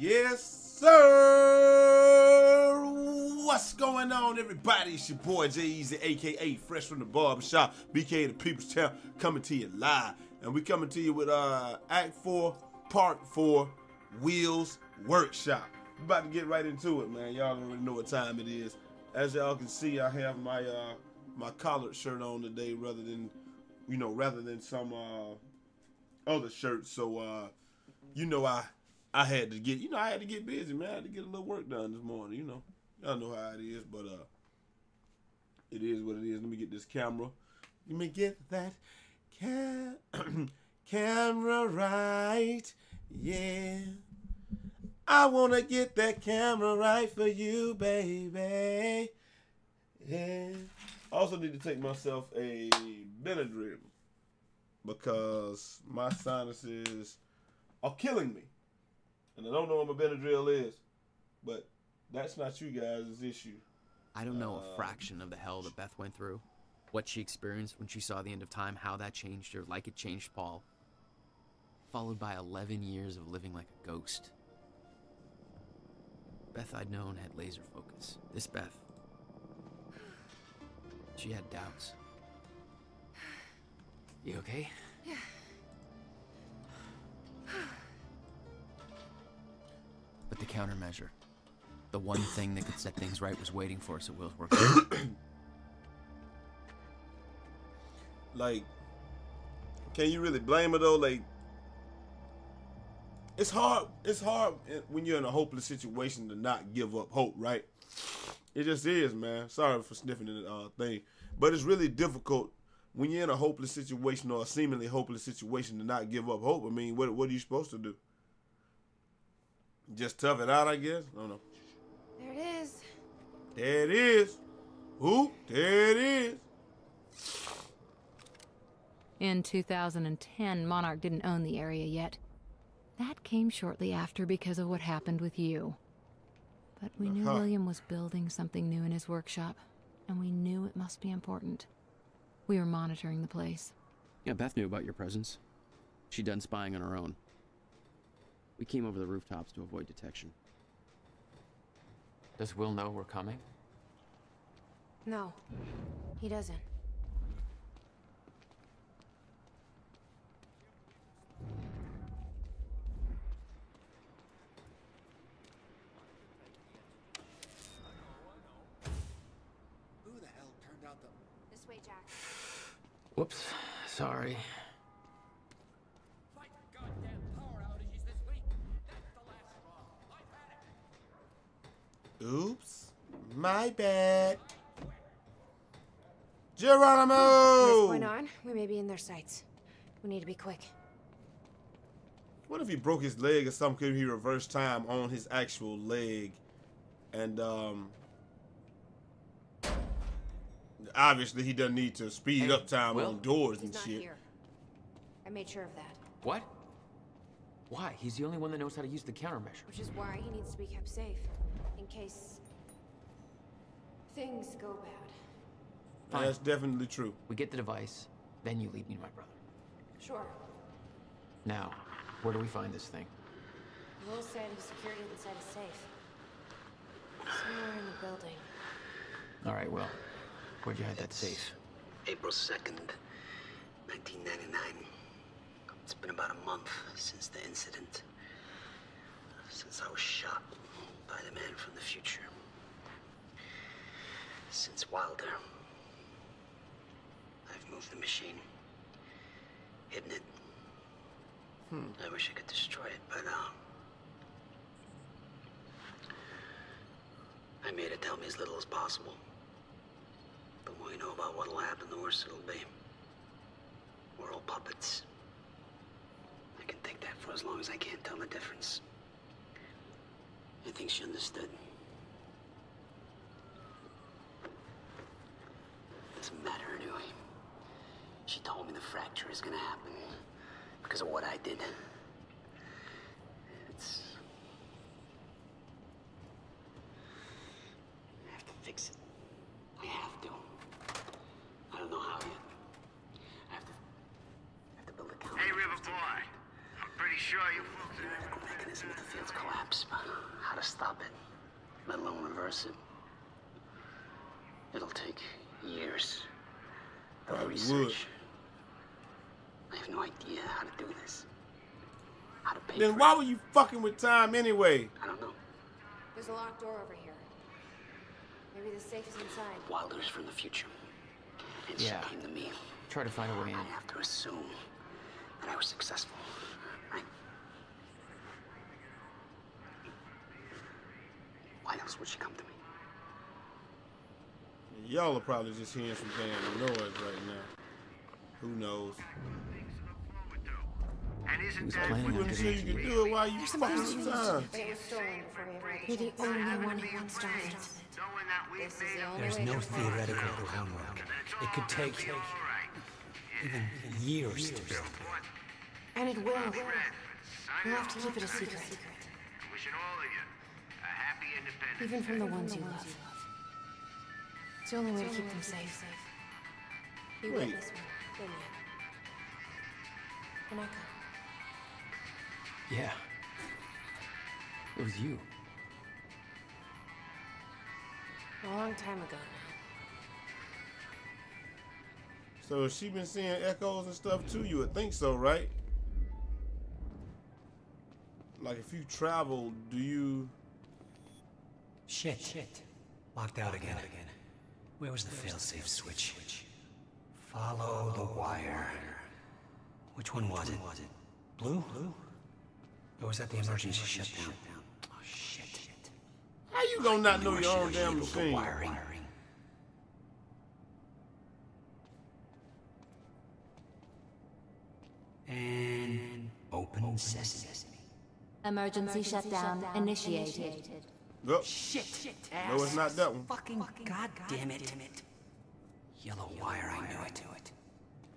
Yes, sir. What's going on, everybody? It's your boy Jai Eazy, aka Fresh from the Barbershop, BK the People's Town, coming to you live. And we coming to you with uh Act 4, Part 4, Will's Workshop. We about to get right into it, man. Y'all already know what time it is. As y'all can see, I have my uh my collared shirt on today rather than you know, rather than some uh other shirts. So uh, you know I I had to get, you know, I had to get busy, man. I had to get a little work done this morning, you know. Y'all know how it is, but uh, it is what it is. Let me get this camera. Let me get that cam camera right. Yeah. I want to get that camera right for you, baby. Yeah. I also need to take myself a Benadryl because my sinuses are killing me. And I don't know what my Benadryl is, but that's not you guys' issue. I don't know a Uh, fraction of the hell that Beth went through, what she experienced when she saw the end of time, how that changed her, like it changed Paul. Followed by 11 years of living like a ghost. Beth I'd known had laser focus. This Beth, she had doubts. You okay? But countermeasure, the one thing that could set things right, was waiting for us at Will's work. Like, can you really blame her though? Like, it's hard. It's hard when you're in a hopeless situation to not give up hope, right? It just is, man. Sorry for sniffing the uh, thing, but it's really difficult when you're in a hopeless situation or a seemingly hopeless situation to not give up hope. I mean, what what are you supposed to do? Just tough it out, I guess. I don't know. There it is. There it is. Who? There it is. In 2010, Monarch didn't own the area yet. That came shortly after because of what happened with you. But we knew Uh-huh. William was building something new in his workshop, and we knew it must be important. We were monitoring the place. Yeah, Beth knew about your presence. She'd done spying on her own. We came over the rooftops to avoid detection. Does Will know we're coming? No, he doesn't. Who the My bad. What's Geronimo! going on? We may be in their sights. We need to be quick. What if he broke his leg or something? Could he reverse time on his actual leg? And um obviously he doesn't need to speed Hey, up time Will? on doors He's and not shit. here. I made sure of that, What? Why? He's the only one that knows how to use the countermeasure. which is why he needs to be kept safe in case things go bad. Fine. That's definitely true. We get the device, then you lead me to my brother. Sure. Now, where do we find this thing? Will said he secured it inside a safe. Somewhere in the building. All right, Will. Where'd you hide that safe? April 2nd, 1999. It's been about a month since the incident. Since I was shot by the man from the future. Since Wilder. I've moved the machine. Hidden it. I wish I could destroy it, but, uh. I made it tell me as little as possible. The more you know about what'll happen, the worse it'll be. We're all puppets. I can take that for as long as I can't tell the difference. I think she understood. Doesn't matter anyway. She told me the fracture is gonna happen because of what I did. It's. I have to fix it. I have to. I don't know how yet. I have to. I have to build a counter. Hey, River Boy. I'm pretty sure you folks are... Mechanical mechanism of the field's collapse, but how to stop it, let alone reverse it. It'll take years of Probably research. I have no idea how to do this. How to pay Then for why it. were you fucking with time anyway? I don't know. There's a locked door over here. Maybe the safe is inside. Wilder's from the future. And Yeah. she came to me. Try to find a way in. I have to assume that I was successful. Right? Why else would she come to me? Y'all are probably just hearing some damn noise right now. Who knows? He was planning You on wouldn't say getting you to could you. do it while you fucking with time. But it was stolen before we ever had You're the the only one who wants to read. This is the only There's no theoretical groundwork. It could take even years to build. And it will. You'll have to keep it a secret. Wishing all of you a happy independence. Even from the ones you love. It's the only way to keep them safe. You Wait. witness me, didn't you? When I come. Yeah. It was you. A long time ago now. So she been seeing echoes and stuff too? You would think so, right? Like if you travel, do you? Shit. Shit. Locked out again. Where was the failsafe switch? Follow the wire. Which one was it? Blue? Or was that the emergency shutdown? Oh shit. How you gonna not know your own damn labeled the machine? wiring. And open sesame. Emergency shutdown initiated. Oh, Shit. no, it's not that one. Fucking god damn it. Yellow wire, I knew it.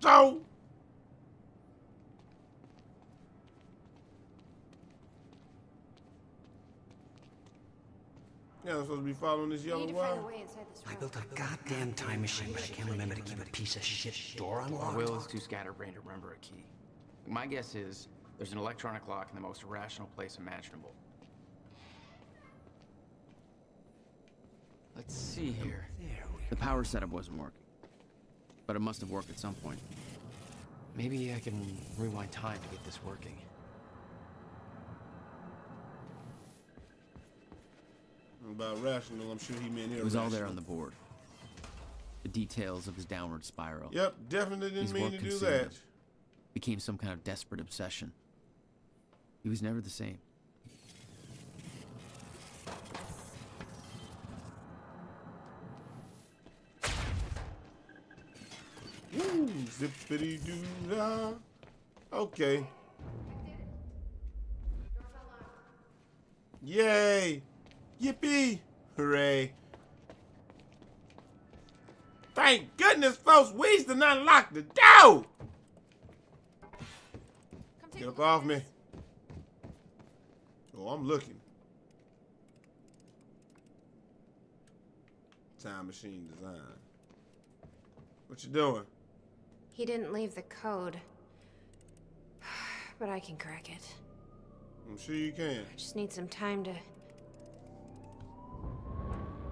So. Yeah, I'm supposed to be following this yellow need to find wire. a way inside this I built a goddamn time machine, but I can't remember to keep a piece of shit door Or unlocked. Will is too scatterbrained to remember a key. My guess is there's an electronic lock in the most irrational place imaginable. Let's see here. There we The power setup wasn't working. But it must have worked at some point. Maybe I can rewind time to get this working. About rational, I'm sure he meant irrational. It was all there on the board. The details of his downward spiral. Yep, definitely didn't His mean to do consumed that. him. Became some kind of desperate obsession. He was never the same. Zippity doo dah. Okay. Yay! Yippee! Hooray! Thank goodness, folks, we did not lock the door! Get up off me. Oh, I'm looking. Time machine design. What you doing? He didn't leave the code. But I can crack it. I'm sure you can. Just need some time to.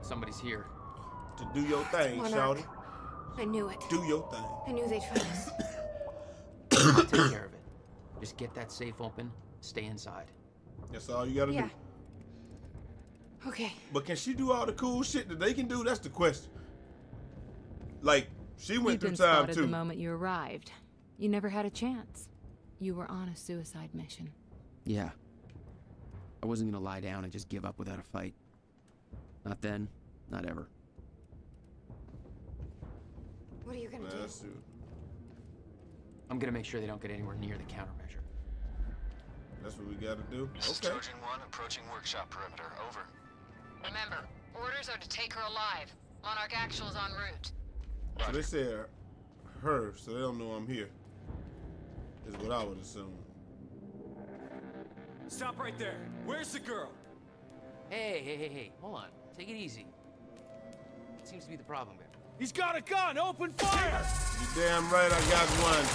Somebody's here. To do your thing, Monarch. shouty. I knew it. Do your thing. I knew they'd find us. I'll take care of it. Just get that safe open, stay inside. That's all you gotta do. Yeah. do. Okay. But can she do all the cool shit that they can do? That's the question. Like, she You'd went through been time spotted too. the moment you arrived. You never had a chance. You were on a suicide mission. Yeah. I wasn't gonna lie down and just give up without a fight. Not then, not ever. What are you gonna Nah, do? that's true. I'm gonna make sure they don't get anywhere near the countermeasure. That's what we gotta do. This is Okay. Trojan 1 approaching workshop perimeter. Over. Remember, orders are to take her alive. Monarch Actual is en route. So they said her, so they don't know I'm here. Is what I would assume. Stop right there. Where's the girl? Hey, hey, hey, hey, hold on. Take it easy. What seems to be the problem there? He's got a gun. Open fire. You damn right I got one.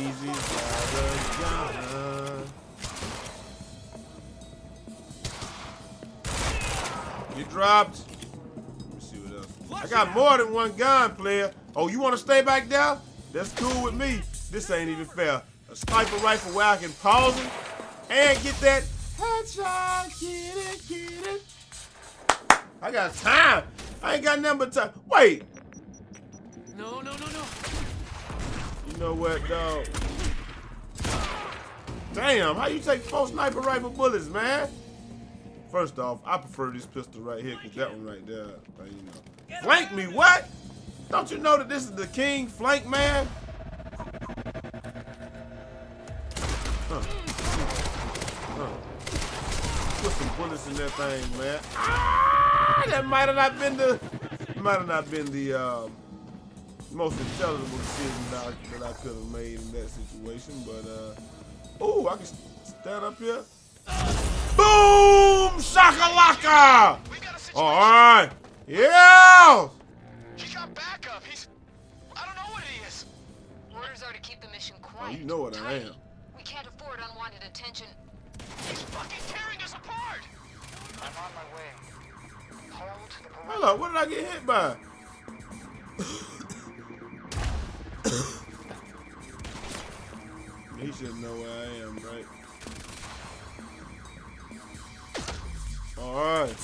Easy got a gun. You dropped. Let me see what else. I got more than one gun, player. Oh, you want to stay back there? That's cool with me. This ain't even fair. A sniper rifle where I can pause it and get that headshot. Get it, get it. I got time. I ain't got nothing but time. Wait. No, no, no, no. You know what, dog? Damn, how you take four sniper rifle bullets, man? First off, I prefer this pistol right here, because that one right there, uh, you know. Flank me, what? Don't you know that this is the king flank man? Huh. Huh. Put some bullets in that thing, man. Ah, that might have not been the, might have not been the um, most intelligible decision that I, that I could have made in that situation, but uh, ooh, I can stand up here. Boom! Shakalaka! All right. Yeah! Mission Oh, you know what I am. We can't afford unwanted attention. He's fucking tearing us apart. I'm on my way. Hold the Hold up, what did I get hit by? he should know where I am, right? Alright.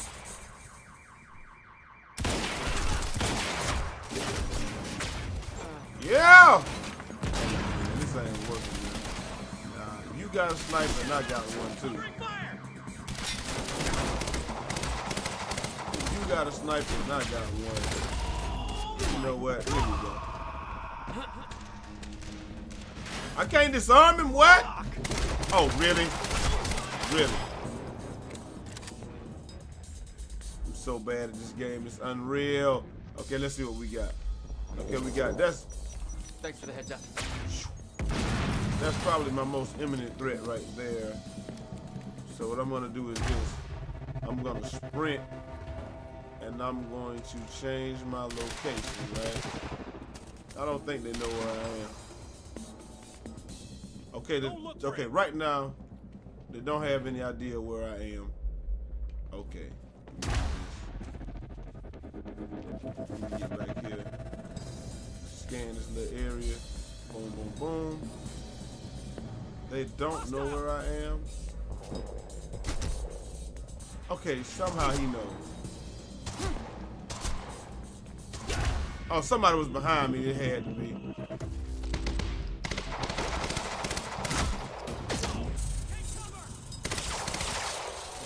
Yeah! This ain't working. Nah, you got a sniper and I got one too. You got a sniper and I got one. You know what? Here we go. I can't disarm him, what? Oh, really? Really? I'm so bad at this game, it's unreal. Okay, let's see what we got. Okay, we got, that's, Thanks for the heads up. That's probably my most imminent threat right there. So what I'm gonna do is this. I'm gonna sprint and I'm going to change my location, right? I don't think they know where I am. Okay, the, okay, right now, they don't have any idea where I am. Okay. Let me Get back here. Scan this little area. Boom, boom, boom. They don't know where I am. Okay, somehow he knows. Oh, somebody was behind me. It had to be.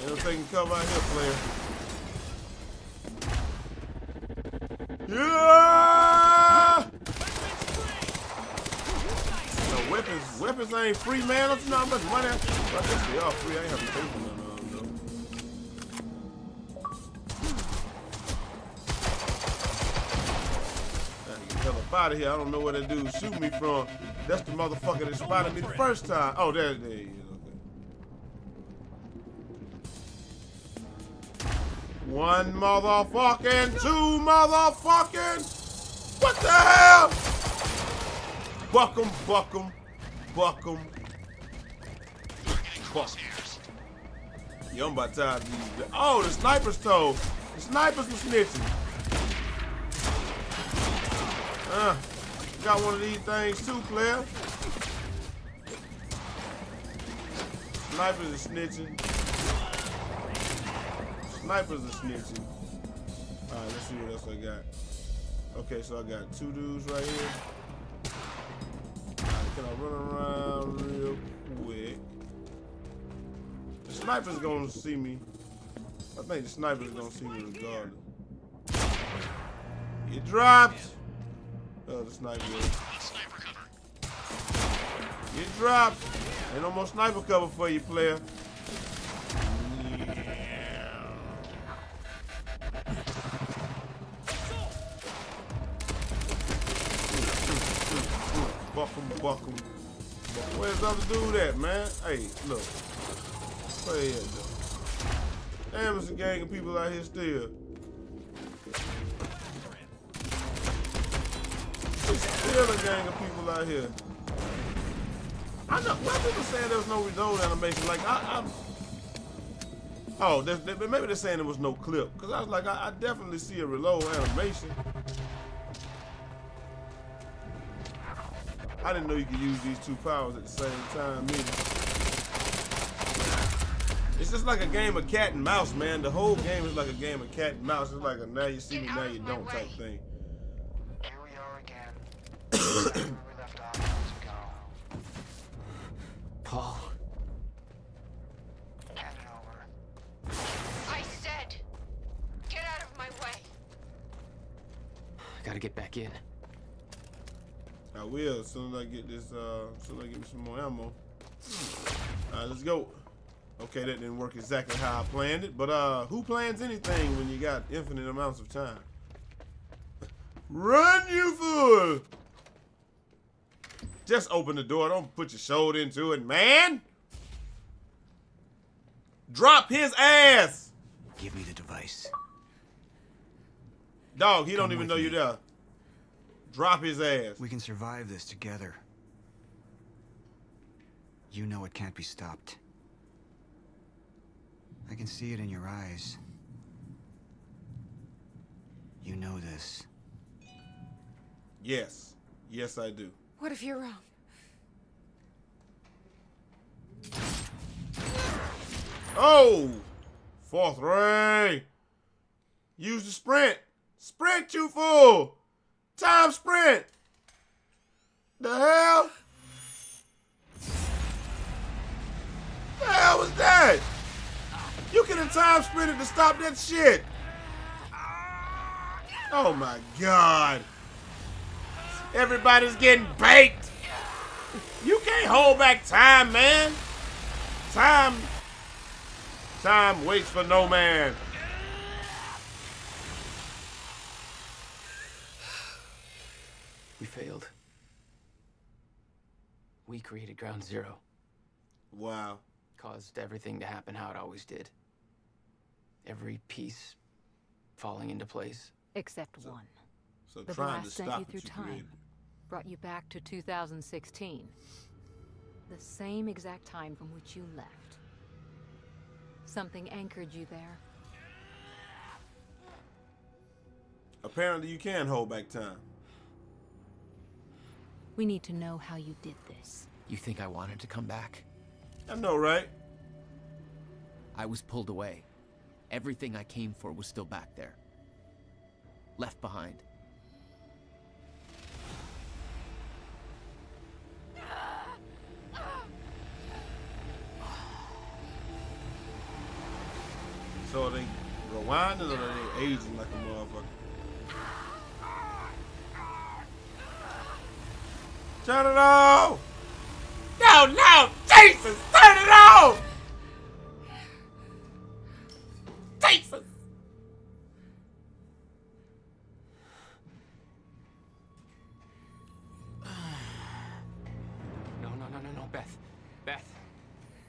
No taking cover out here, player. Weapons. Ain't free, man. Know how much money? I, I guess they are free. I ain't have to pay for none of them, though. Gotta get the hell out of here. I don't know where that dude shoot me from. That's the motherfucker that spotted me the first time. Oh, there, there he is. Okay. One motherfucking, two motherfucking. What the hell? Buck 'em, buck 'em, buck 'em. Buck 'em. Yo, I'm about tired of. Oh, the sniper's told. The snipers were snitching. Uh, got one of these things too, player. Snipers are snitching. Snipers are snitching. Alright, let's see what else I got. Okay, so I got two dudes right here. Can I run around real quick? The sniper's gonna see me. I think the sniper's gonna see me regardless. It dropped. Oh, the sniper. Get dropped. Ain't no more sniper cover for you, player. Buck'em, buck'em. Where's the other dude at, man? Hey, look. Where he at, though? Damn, a gang of people out here still. There's still a gang of people out here. I know. Why people saying there's no reload animation? Like I'm. Oh, there's, maybe they're saying there was no clip. Because I was like, I, I definitely see a reload animation. I didn't know you could use these two powers at the same time, either. It's just like a game of cat and mouse, man. The whole game is like a game of cat and mouse. It's like a now you see me, now you don't type thing. Here we are again. Where we left off months ago. Paul. Hand it over. I said, get out of my way. I gotta get back in. I will as soon as I get this. Uh, as soon as I get me some more ammo. All right, let's go. Okay, that didn't work exactly how I planned it, but uh, who plans anything when you got infinite amounts of time? Run, you fool! Just open the door. Don't put your shoulder into it, man. Drop his ass, Give me the device. dog. He don't even know me. you're there. Drop his ass. We can survive this together. You know it can't be stopped. I can see it in your eyes. You know this. Yes, yes, I do. What if you're wrong? Oh! Fourth ray! Use the sprint! Sprint, you fool! Time sprint! The hell? The hell was that? You could have time sprinted to stop that shit! Oh my god! Everybody's getting baked! You can't hold back time, man! Time Time waits for no man. We failed. We created Ground Zero. Wow. Caused everything to happen how it always did. Every piece falling into place. Except one. So The trying to blast sent stop you through you time. created. Brought you back to 2016. The same exact time from which you left. Something anchored you there. Apparently, you can hold back time. We need to know how you did this. You think I wanted to come back? I know, right? I was pulled away. Everything I came for was still back there. Left behind. So are they rewinding or are they aging like a motherfucker? Turn it off! No, no! Jesus! Turn it off! Jesus! No, no, no, no, no, Beth. Beth.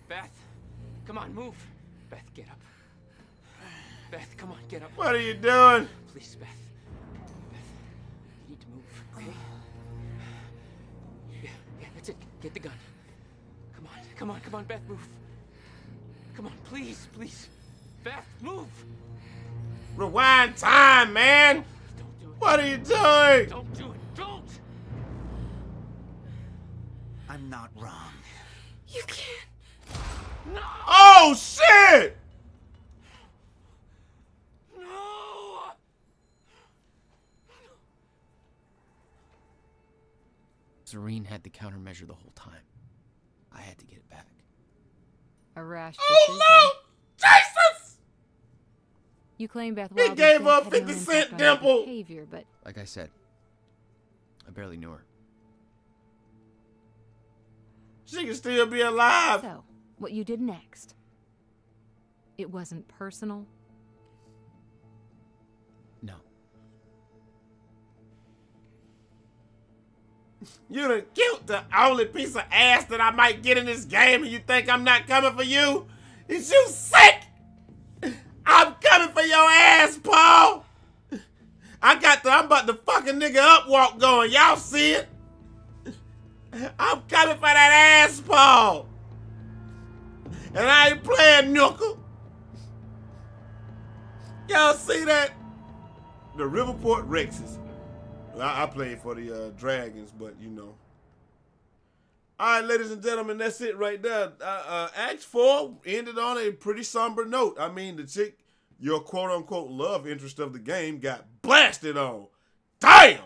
Beth. Come on, move. Beth, get up. Beth, come on, get up. What are you doing? Please, Beth. Beth, you need to move, okay? Yeah, yeah, that's it. Get the gun. Come on, come on, come on, Beth, move. Come on, please, please. Beth, move. Rewind time, man! Don't do it. What are you doing? Don't do it. Don't. I'm not wrong. You can't. No. Oh, shit! No. Serene had the countermeasure the whole time. I had to get it back. A rash Oh, decision. no! Jesus! You claim Beth He Wilder's gave death her a had 50 impact cent dimple. Behavior, but Like I said, I barely knew her. She could still be alive. so what you did next? It wasn't personal. You done killed the only piece of ass that I might get in this game, and you think I'm not coming for you? Is you sick? I'm coming for your ass, Paul. I got the I'm about to fucking nigga up walk going. Y'all see it? I'm coming for that ass, Paul. And I ain't playing knuckle. Y'all see that? The Riverport Rexes. I, I played for the uh, Dragons, but you know. All right, ladies and gentlemen, that's it right there. Uh, uh, Act 4 ended on a pretty somber note. I mean, the chick, your quote unquote love interest of the game, got blasted on. Damn!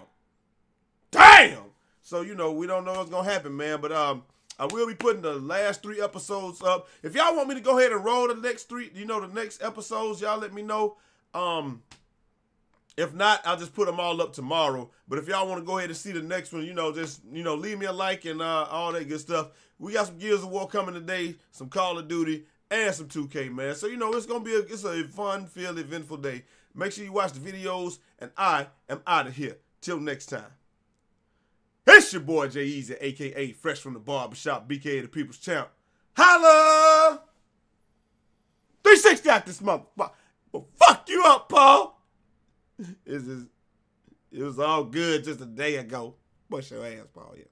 Damn! So, you know, we don't know what's going to happen, man. But um, I will be putting the last three episodes up. If y'all want me to go ahead and roll the next three, you know, the next episodes, y'all let me know. Um, if not, I'll just put them all up tomorrow. But if y'all want to go ahead and see the next one, you know, just you know, leave me a like and uh, all that good stuff. We got some Gears of War coming today, some Call of Duty, and some 2K, man. So you know, it's gonna be a it's a fun, feel eventful day. Make sure you watch the videos, and I am out of here. Till next time. It's your boy Jai Eazy, aka Fresh from the Barbershop, BK the People's Champ. Holla! 360 out this motherfucker. Well, fuck you up, Paul. It's just, it was all good just a day ago. Bust your ass, Paul. Yeah.